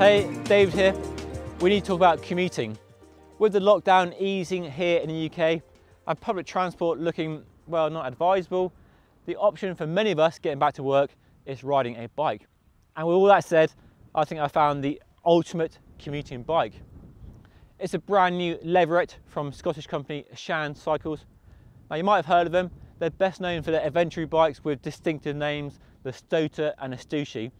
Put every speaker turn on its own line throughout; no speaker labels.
Hey, David here. We need to talk about commuting. With the lockdown easing here in the UK and public transport looking, well, not advisable, the option for many of us getting back to work is riding a bike. And with all that said, I think I found the ultimate commuting bike. It's a brand new Leveret from Scottish company Shand Cycles. Now you might have heard of them. They're best known for their adventure bikes with distinctive names, the Stoater and the Stooshie.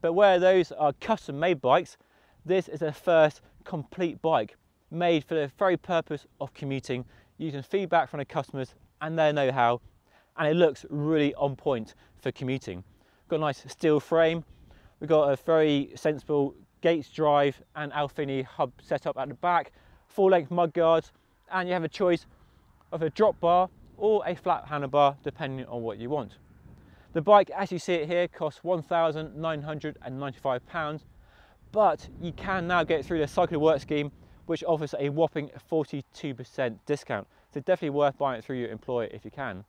But where those are custom made bikes, this is a first complete bike made for the very purpose of commuting using feedback from the customers and their know-how and it looks really on point for commuting. Got a nice steel frame, we've got a very sensible Gates drive and Alfine hub setup at the back, full length mud guards and you have a choice of a drop bar or a flat handlebar depending on what you want. The bike as you see it here costs £1,995 but you can now get through the cycle work scheme which offers a whopping 42% discount. So definitely worth buying it through your employer if you can.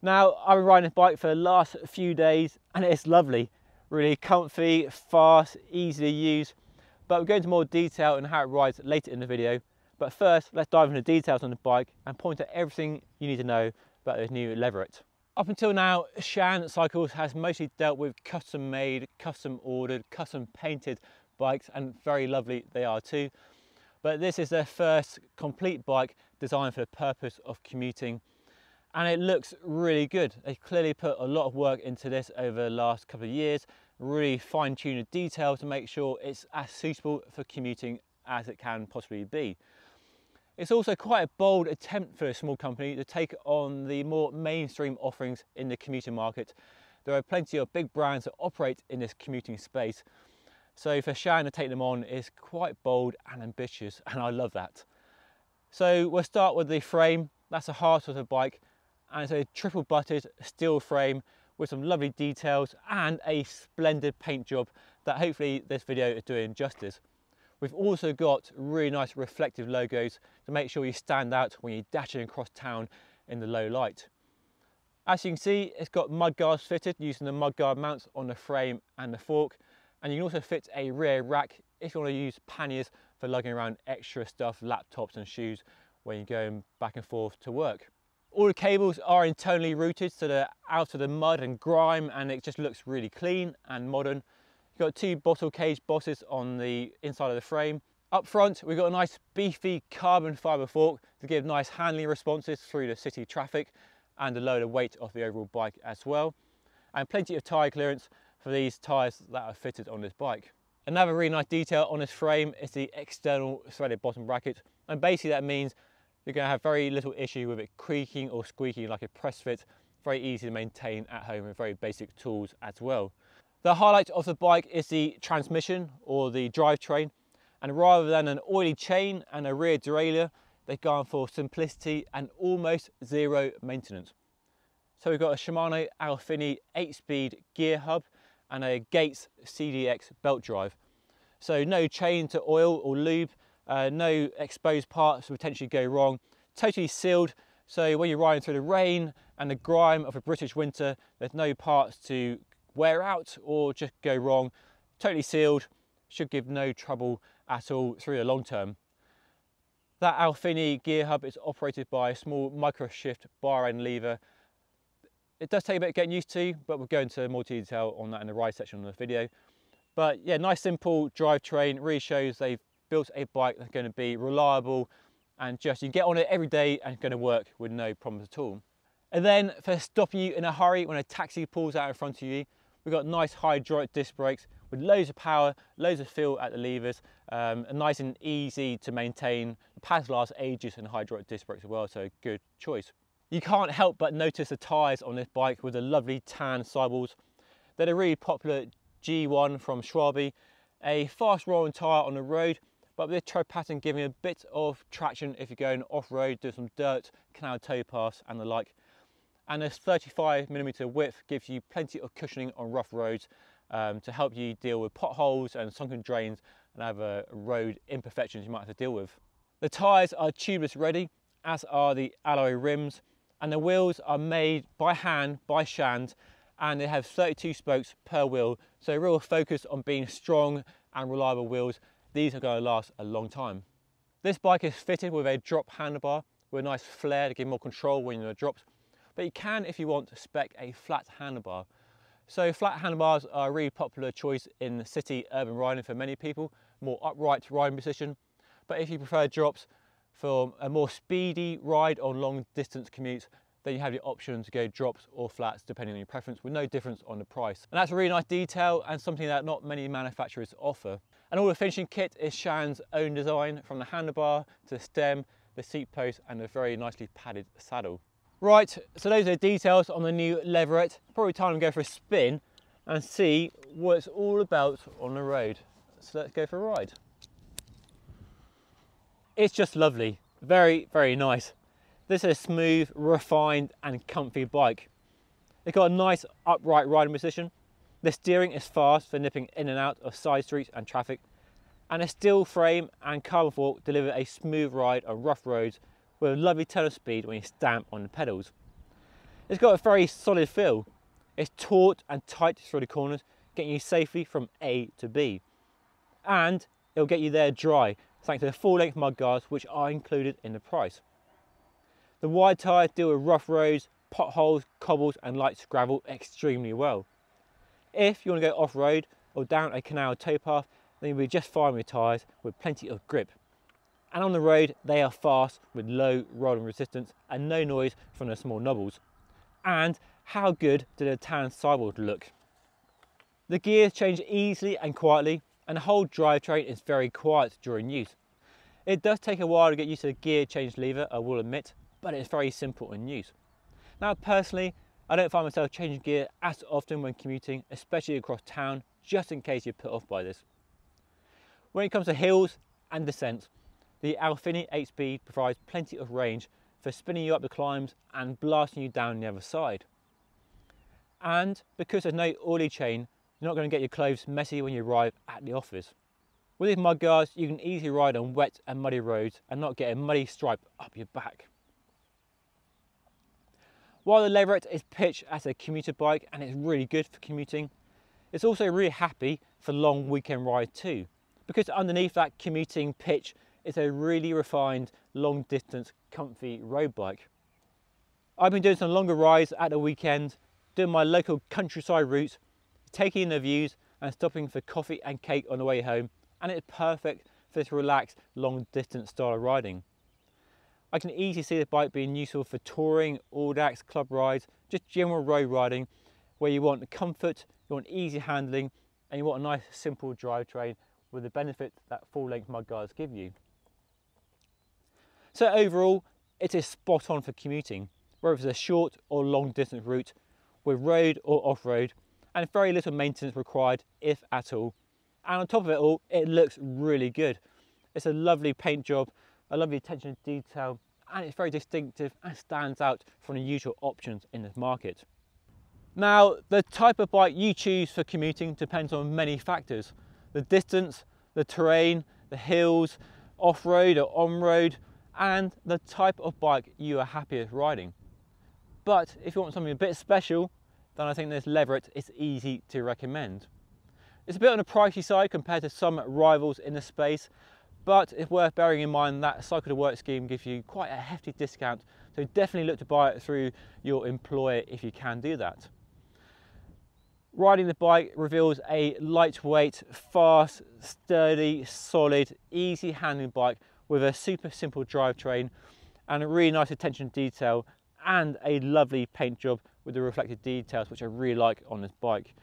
Now, I've been riding this bike for the last few days and it's lovely. Really comfy, fast, easy to use. But we'll go into more detail on how it rides later in the video. But first, let's dive into details on the bike and point out everything you need to know about this new Leveret. Up until now, Shand Cycles has mostly dealt with custom made, custom ordered, custom painted bikes and very lovely they are too. But this is their first complete bike designed for the purpose of commuting and it looks really good. They clearly put a lot of work into this over the last couple of years, really fine tuned the detail to make sure it's as suitable for commuting as it can possibly be. It's also quite a bold attempt for a small company to take on the more mainstream offerings in the commuting market. There are plenty of big brands that operate in this commuting space. So for Shand to take them on is quite bold and ambitious and I love that. So we'll start with the frame. That's the heart of the bike and it's a triple butted steel frame with some lovely details and a splendid paint job that hopefully this video is doing justice. We've also got really nice reflective logos to make sure you stand out when you're dashing across town in the low light. As you can see, it's got mudguards fitted using the mudguard mounts on the frame and the fork. And you can also fit a rear rack if you want to use panniers for lugging around extra stuff, laptops and shoes when you're going back and forth to work. All the cables are internally routed so they're out of the mud and grime and it just looks really clean and modern. You've got two bottle cage bosses on the inside of the frame. Up front, we've got a nice beefy carbon fibre fork to give nice handling responses through the city traffic and to lower the weight of the overall bike as well. And plenty of tyre clearance for these tyres that are fitted on this bike. Another really nice detail on this frame is the external threaded bottom bracket. And basically that means you're to have very little issue with it creaking or squeaking like a press fit. Very easy to maintain at home with very basic tools as well. The highlight of the bike is the transmission or the drivetrain. And rather than an oily chain and a rear derailleur, they've gone for simplicity and almost zero maintenance. So we've got a Shimano Alfine 8-speed gear hub and a Gates CDX belt drive. So no chain to oil or lube, uh, no exposed parts potentially go wrong. Totally sealed, so when you're riding through the rain and the grime of a British winter, there's no parts to wear out or just go wrong. Totally sealed, should give no trouble at all through the long term. That Alfine gear hub is operated by a small micro shift bar end lever. It does take a bit of getting used to, but we'll go into more detail on that in the ride section of the video. But yeah, nice simple drivetrain, really shows they've built a bike that's going to be reliable and just you can get on it every day and it's going to work with no problems at all. And then for stopping you in a hurry when a taxi pulls out in front of you, we've got nice hydraulic disc brakes with loads of power, loads of feel at the levers, um, and nice and easy to maintain. The pads last ages and hydraulic disc brakes as well, so good choice. You can't help but notice the tyres on this bike with the lovely tan sidewalls. They're a really popular G1 from Schwalbe, a fast rolling tyre on the road, but with this tread pattern giving a bit of traction if you're going off-road, do some dirt, canal towpaths and the like. And this 35 millimeter width gives you plenty of cushioning on rough roads um, to help you deal with potholes and sunken drains and other road imperfections you might have to deal with. The tyres are tubeless ready, as are the alloy rims, and the wheels are made by hand by Shand and they have 32 spokes per wheel so a real focus on being strong and reliable wheels, these are going to last a long time. This bike is fitted with a drop handlebar with a nice flare to give more control when you're drops, but you can, if you want, spec a flat handlebar. So flat handlebars are a really popular choice in city urban riding for many people, more upright riding position. But if you prefer drops for a more speedy ride on long distance commutes, then you have the option to go drops or flats depending on your preference with no difference on the price. And that's a really nice detail and something that not many manufacturers offer. And all the finishing kit is Shand's own design from the handlebar to the stem, the seat post and a very nicely padded saddle. Right, so those are the details on the new Leveret. Probably time to go for a spin and see what it's all about on the road. So let's go for a ride. It's just lovely, very, very nice. This is a smooth, refined and comfy bike. It's got a nice upright riding position. The steering is fast for nipping in and out of side streets and traffic. And a steel frame and carbon fork deliver a smooth ride on rough roads with a lovely turn speed when you stamp on the pedals. It's got a very solid feel. It's taut and tight through the corners, getting you safely from A to B. And it'll get you there dry, thanks to the full length mudguards which are included in the price. The wide tyres deal with rough roads, potholes, cobbles and light gravel extremely well. If you want to go off-road or down a canal towpath, then you'll be just fine with tyres with plenty of grip. And on the road, they are fast with low rolling resistance and no noise from the small knobbles. And how good do the tan sidewalls look? The gears change easily and quietly and the whole drivetrain is very quiet during use. It does take a while to get used to the gear change lever, I will admit, but it's very simple in use. Now personally, I don't find myself changing gear as often when commuting, especially across town, just in case you're put off by this. When it comes to hills and descents, the Alfine 8-speed provides plenty of range for spinning you up the climbs and blasting you down the other side. And because there's no oily chain, you're not going to get your clothes messy when you arrive at the office. With these mudguards, you can easily ride on wet and muddy roads and not get a muddy stripe up your back. While the Leveret is pitched as a commuter bike and it's really good for commuting, it's also really happy for long weekend rides too, because underneath that commuting pitch is a really refined long distance comfy road bike. I've been doing some longer rides at the weekend, doing my local countryside routes taking in the views and stopping for coffee and cake on the way home and it's perfect for this relaxed long distance style of riding. I can easily see the bike being useful for touring, Audax, club rides, just general road riding where you want comfort, you want easy handling and you want a nice simple drivetrain with the benefit that full length mudguards give you. So overall, it is spot on for commuting, whether it's a short or long distance route with road or off-road and very little maintenance required, if at all. And on top of it all, it looks really good. It's a lovely paint job, a lovely attention to detail, and it's very distinctive and stands out from the usual options in this market. Now, the type of bike you choose for commuting depends on many factors. The distance, the terrain, the hills, off-road or on-road, and the type of bike you are happiest riding. But if you want something a bit special, then I think this Leveret is easy to recommend. It's a bit on the pricey side compared to some rivals in the space, but it's worth bearing in mind that Cycle to Work scheme gives you quite a hefty discount, so definitely look to buy it through your employer if you can do that. Riding the bike reveals a lightweight, fast, sturdy, solid, easy handling bike with a super simple drivetrain and a really nice attention to detail and a lovely paint job with the reflective details, which I really like on this bike.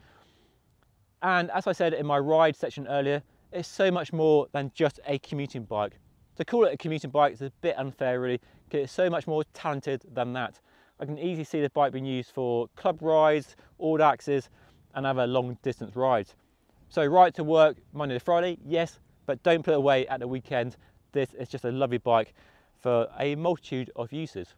And as I said in my ride section earlier, it's so much more than just a commuting bike. To call it a commuting bike is a bit unfair really, because it's so much more talented than that. I can easily see the bike being used for club rides, Audaxes, and other long distance rides. So ride to work Monday to Friday, yes, but don't put it away at the weekend. This is just a lovely bike for a multitude of uses.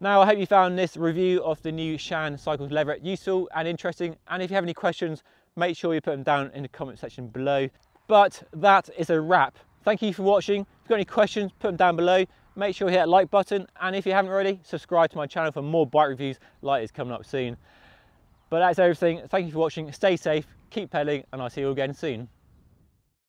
Now, I hope you found this review of the new Shand Cycles Leveret useful and interesting. And if you have any questions, make sure you put them down in the comment section below. But that is a wrap. Thank you for watching. If you've got any questions, put them down below. Make sure you hit that like button. And if you haven't already, subscribe to my channel for more bike reviews like is coming up soon. But that's everything. Thank you for watching. Stay safe, keep pedaling, and I'll see you again soon.